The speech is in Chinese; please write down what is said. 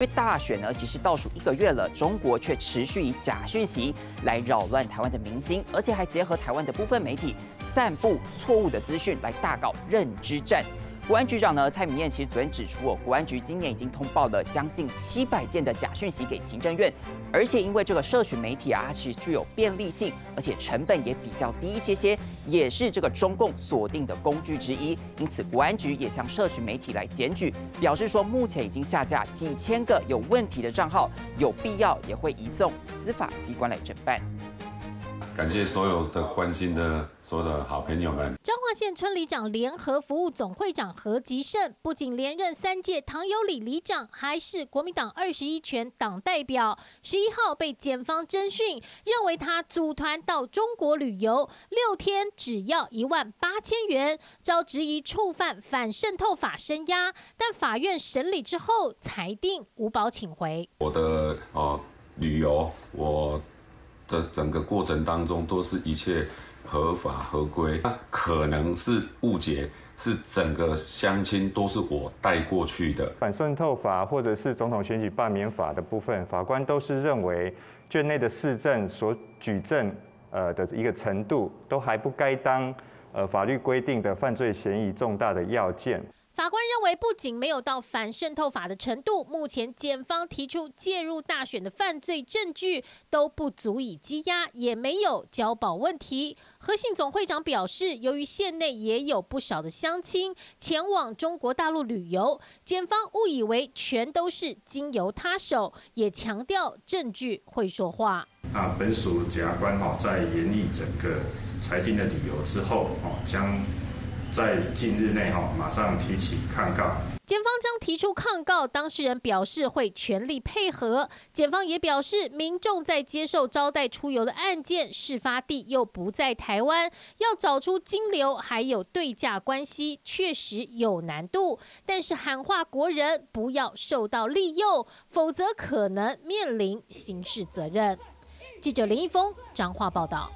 因为大选呢，其实倒数一个月了，中国却持续以假讯息来扰乱台湾的民心，而且还结合台湾的部分媒体散布错误的资讯来大搞认知战。国安局长呢，蔡明燕其实昨天指出，哦，国安局今年已经通报了将近七百件的假讯息给行政院，而且因为这个社群媒体啊，它其实具有便利性，而且成本也比较低一些些，也是这个中共锁定的工具之一。因此，国安局也向社群媒体来检举，表示说目前已经下架几千个有问题的账号，有必要也会移送司法机关来侦办。感谢所有的关心的所有的好朋友们。彰化县村里长联合服务总会长何吉胜，不仅连任三届唐有里里长，还是国民党二十一权党代表。十一号被检方侦讯，认为他组团到中国旅游六天，只要一万八千元，遭质疑触犯反渗透法声押，但法院审理之后裁定无保请回。我的哦旅游我。的整个过程当中都是一切合法合规，那可能是误解，是整个相亲都是我带过去的。反渗透法或者是总统选举罢免法的部分，法官都是认为卷内的市政所举证呃的一个程度，都还不该当呃法律规定的犯罪嫌疑重大的要件。法官认为，不仅没有到反渗透法的程度，目前检方提出介入大选的犯罪证据都不足以羁押，也没有交保问题。何信总会长表示，由于县内也有不少的乡亲前往中国大陆旅游，检方误以为全都是经由他手，也强调证据会说话。那本署检察官哈在研议整个裁定的理由之后，哦将。在近日内哈，马上提起抗告。检方将提出抗告，当事人表示会全力配合。检方也表示，民众在接受招待出游的案件，事发地又不在台湾，要找出金流还有对价关系，确实有难度。但是喊话国人不要受到利诱，否则可能面临刑事责任。记者林一峰，彰化报道。